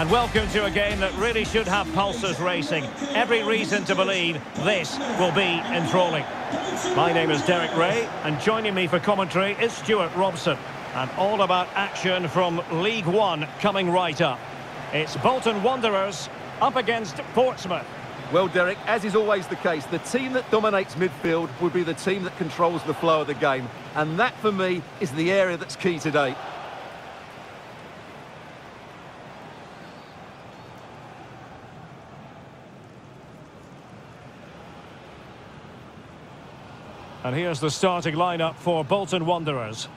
And welcome to a game that really should have pulses racing. Every reason to believe this will be enthralling. My name is Derek Ray, and joining me for commentary is Stuart Robson. And all about action from League One coming right up. It's Bolton Wanderers up against Portsmouth. Well, Derek, as is always the case, the team that dominates midfield will be the team that controls the flow of the game. And that, for me, is the area that's key today. And here's the starting lineup for Bolton Wanderers.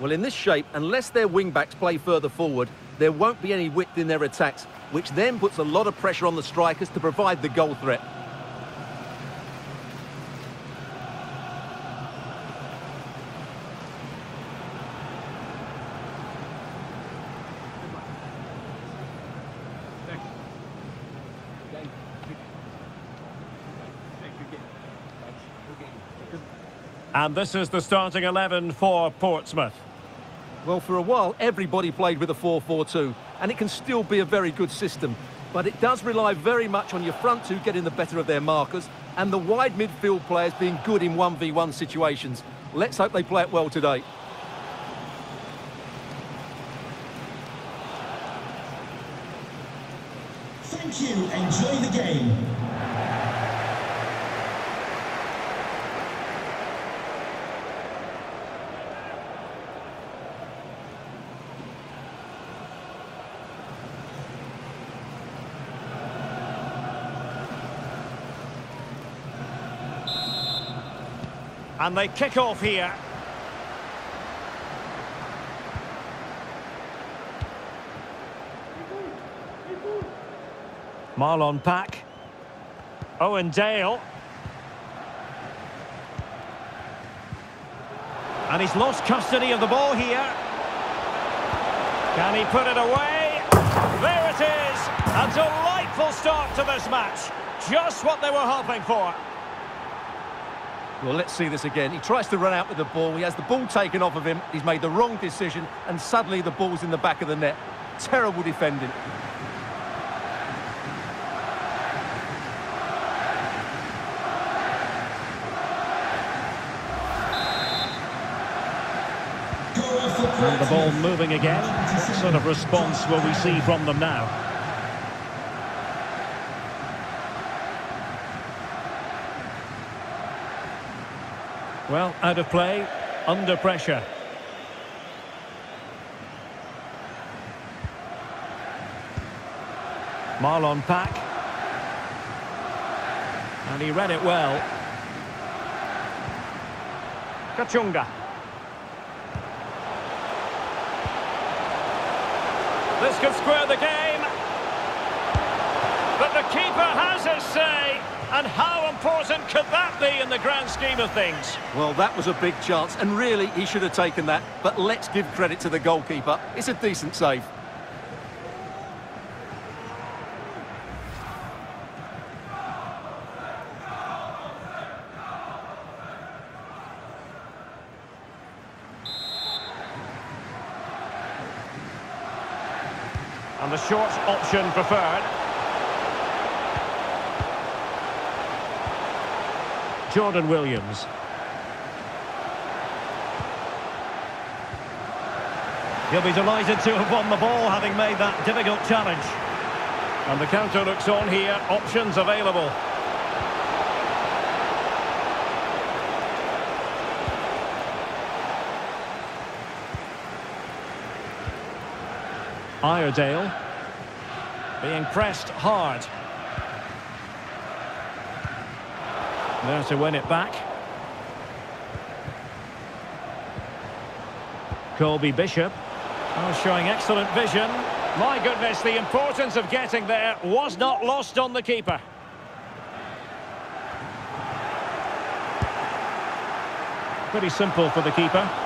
Well, in this shape, unless their wing-backs play further forward, there won't be any width in their attacks, which then puts a lot of pressure on the strikers to provide the goal threat. And this is the starting 11 for Portsmouth. Well, for a while, everybody played with a 4-4-2, and it can still be a very good system. But it does rely very much on your front two getting the better of their markers, and the wide midfield players being good in 1v1 situations. Let's hope they play it well today. Thank you. Enjoy the game. And they kick off here. Marlon Pack. Owen Dale. And he's lost custody of the ball here. Can he put it away? There it is! A delightful start to this match. Just what they were hoping for. Well, let's see this again. He tries to run out with the ball. He has the ball taken off of him. He's made the wrong decision, and suddenly the ball's in the back of the net. Terrible defending. And the ball moving again. What sort of response will we see from them now? Well, out of play, under pressure. Marlon Pack. And he read it well. Kachunga. This could square the game. But the keeper has his say. And how important could that be in the grand scheme of things? Well, that was a big chance, and really, he should have taken that. But let's give credit to the goalkeeper. It's a decent save. And the short option preferred. Jordan Williams. He'll be delighted to have won the ball, having made that difficult challenge. And the counter looks on here, options available. Iredale being pressed hard. There to win it back. Colby Bishop. Oh, showing excellent vision. My goodness, the importance of getting there was not lost on the keeper. Pretty simple for the keeper.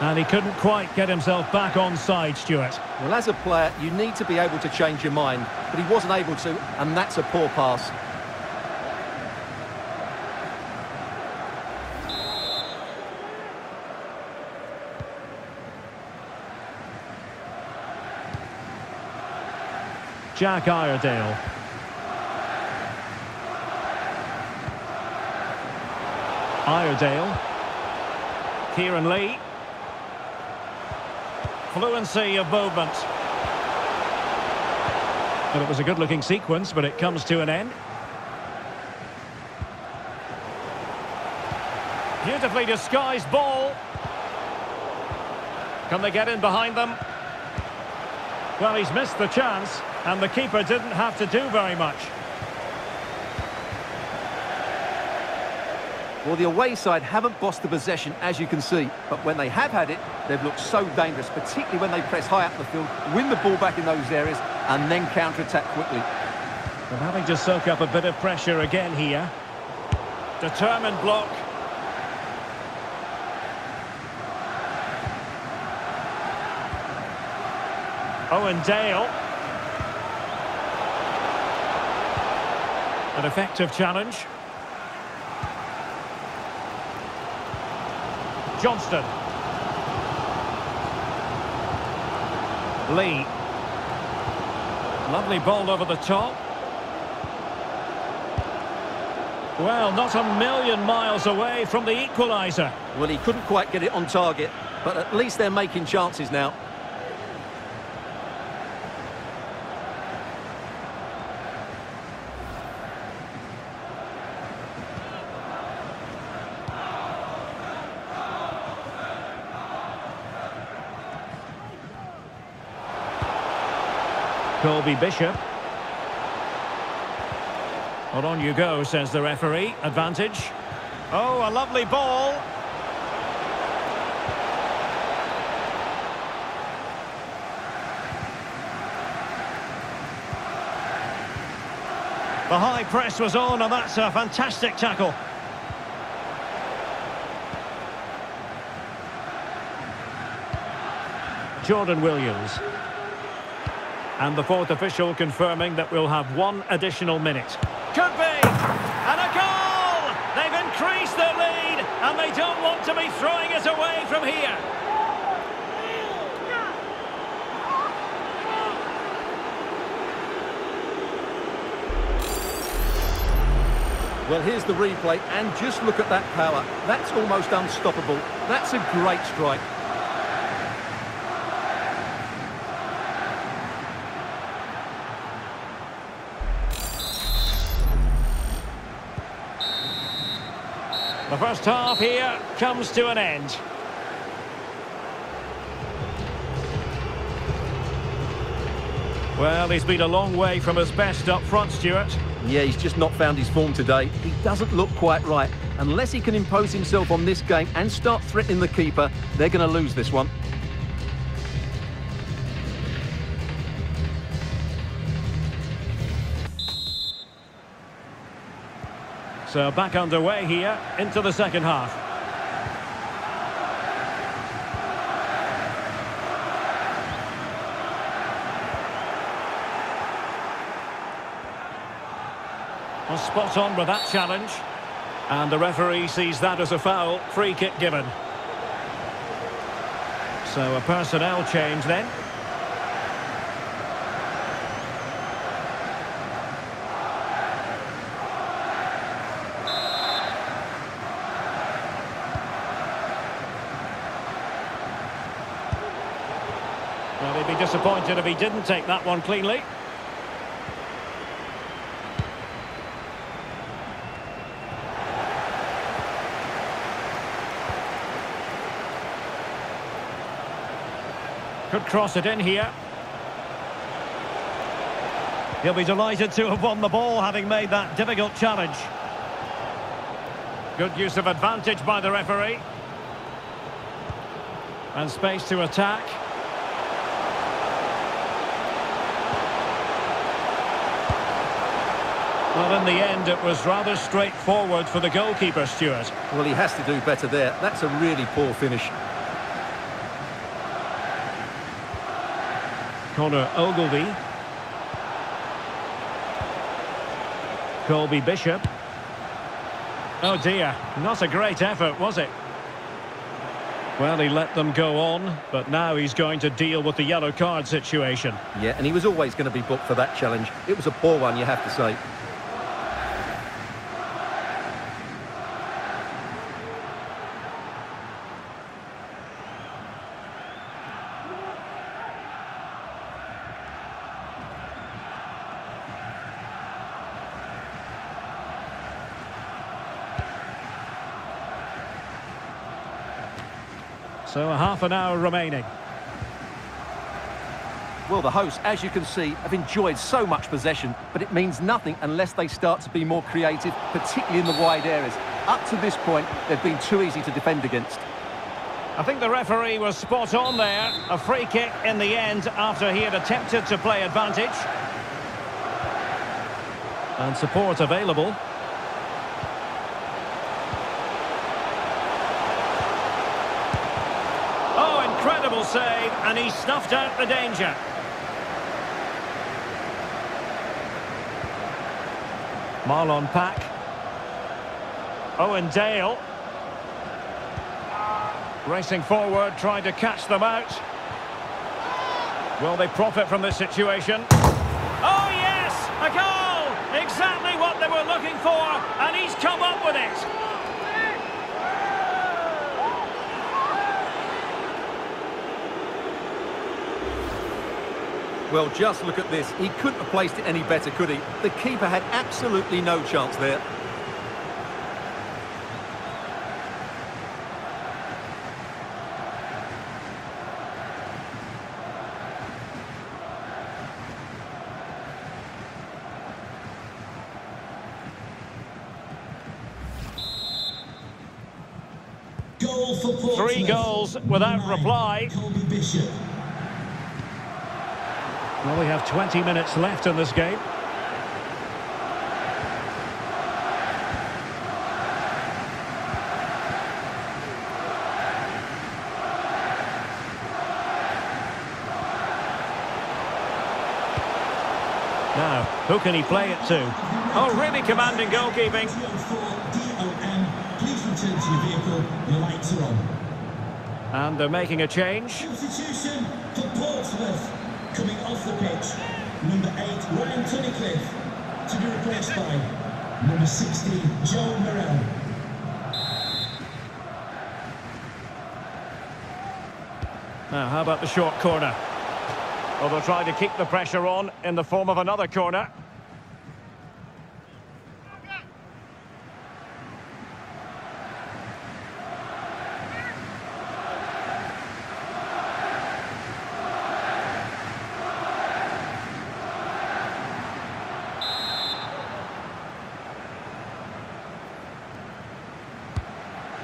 And he couldn't quite get himself back on side, Stuart. Well, as a player, you need to be able to change your mind, but he wasn't able to, and that's a poor pass. Jack Iredale. Iredale. Kieran Lee. Fluency of movement. But it was a good-looking sequence, but it comes to an end. Beautifully disguised ball. Can they get in behind them? Well, he's missed the chance, and the keeper didn't have to do very much. Well, the away side haven't bossed the possession, as you can see. But when they have had it, they've looked so dangerous, particularly when they press high up the field, win the ball back in those areas, and then counter-attack quickly. They're having to soak up a bit of pressure again here. Determined block. Owen Dale. An effective challenge. Johnston. Lee. Lovely ball over the top. Well, not a million miles away from the equaliser. Well, he couldn't quite get it on target, but at least they're making chances now. Colby Bishop. Well, on you go, says the referee. Advantage. Oh, a lovely ball. The high press was on, and that's a fantastic tackle. Jordan Williams. And the fourth official confirming that we'll have one additional minute. Could be! And a goal! They've increased their lead, and they don't want to be throwing it away from here. Well, here's the replay, and just look at that power. That's almost unstoppable. That's a great strike. The first half here comes to an end. Well, he's been a long way from his best up front, Stuart. Yeah, he's just not found his form today. He doesn't look quite right. Unless he can impose himself on this game and start threatening the keeper, they're going to lose this one. So back underway here into the second half. Well, spot on with that challenge. And the referee sees that as a foul. Free kick given. So a personnel change then. Disappointed if he didn't take that one cleanly. Could cross it in here. He'll be delighted to have won the ball, having made that difficult challenge. Good use of advantage by the referee. And space to attack. Well, in the end, it was rather straightforward for the goalkeeper, Stuart. Well, he has to do better there. That's a really poor finish. Connor Ogilvie. Colby Bishop. Oh dear, not a great effort, was it? Well, he let them go on, but now he's going to deal with the yellow card situation. Yeah, and he was always going to be booked for that challenge. It was a poor one, you have to say. So a half an hour remaining. Well, the hosts, as you can see, have enjoyed so much possession, but it means nothing unless they start to be more creative, particularly in the wide areas. Up to this point, they've been too easy to defend against. I think the referee was spot on there. A free kick in the end after he had attempted to play advantage. And support available. Oh, incredible save, and he snuffed out the danger. Marlon Pack. Owen Dale. Racing forward, trying to catch them out. Will they profit from this situation? Oh, yes! A goal! Exactly what they were looking for, and he's come up with it. Well, just look at this. He couldn't have placed it any better, could he? The keeper had absolutely no chance there. Goal for Portsmouth. Three goals without Nine. reply. Colby Bishop. Well, we have 20 minutes left in this game. Now, who can he play it to? Oh, really commanding goalkeeping. 204 DOM. Please return to your vehicle. Your lights are on. And they're making a change. Coming off the pitch. Number 8, Ryan Tunnicliffe. To be replaced by number 16, Joe Morrell. Now, how about the short corner? Well, they'll try to keep the pressure on in the form of another corner.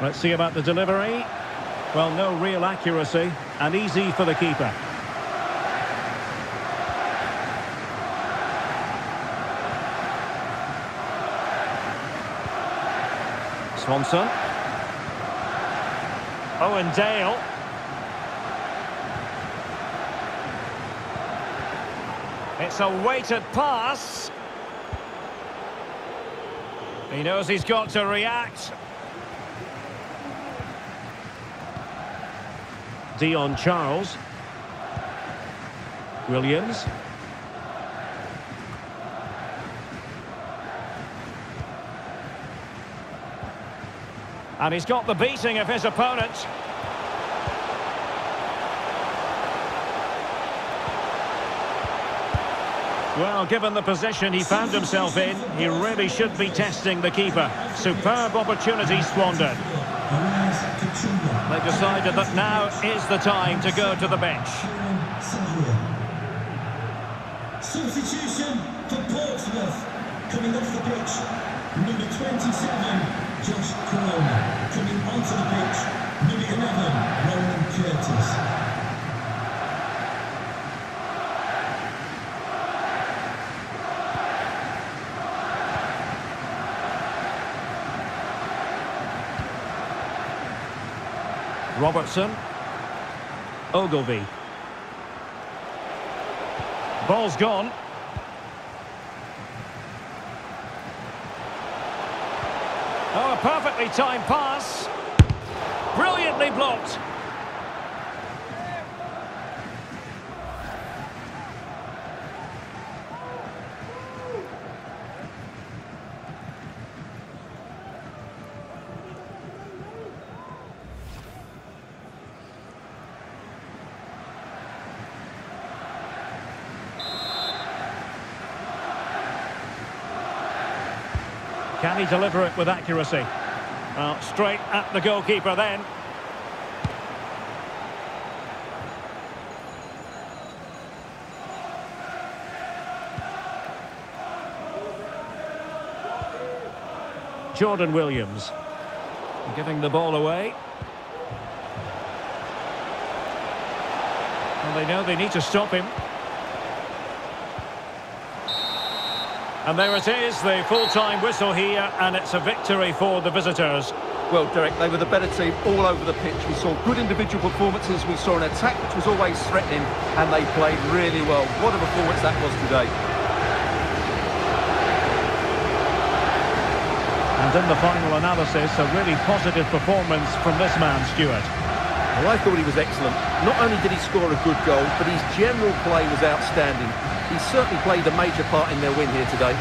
Let's see about the delivery. Well, no real accuracy and easy for the keeper. Swanson. Owen Dale. It's a weighted pass. He knows he's got to react. Dion Charles. Williams. And he's got the beating of his opponent. Well, given the position he found himself in, he really should be testing the keeper. Superb opportunity squandered. They've decided that now is the time to go to the bench. Substitution for Portsmouth. Coming off the pitch, number 27, Josh Koroma. Coming onto the pitch, Robertson. Ogilvie. Ball's gone. Oh, a perfectly timed pass. Brilliantly blocked. He deliver it with accuracy? Well, straight at the goalkeeper then. Jordan Williams. Giving the ball away. And they know they need to stop him. And there it is, the full-time whistle here, and it's a victory for the visitors. Well, Derek, they were the better team all over the pitch. We saw good individual performances. We saw an attack which was always threatening, and they played really well. What a performance that was today. And in the final analysis, a really positive performance from this man, Stuart. Well, I thought he was excellent. Not only did he score a good goal, but his general play was outstanding. He certainly played a major part in their win here today.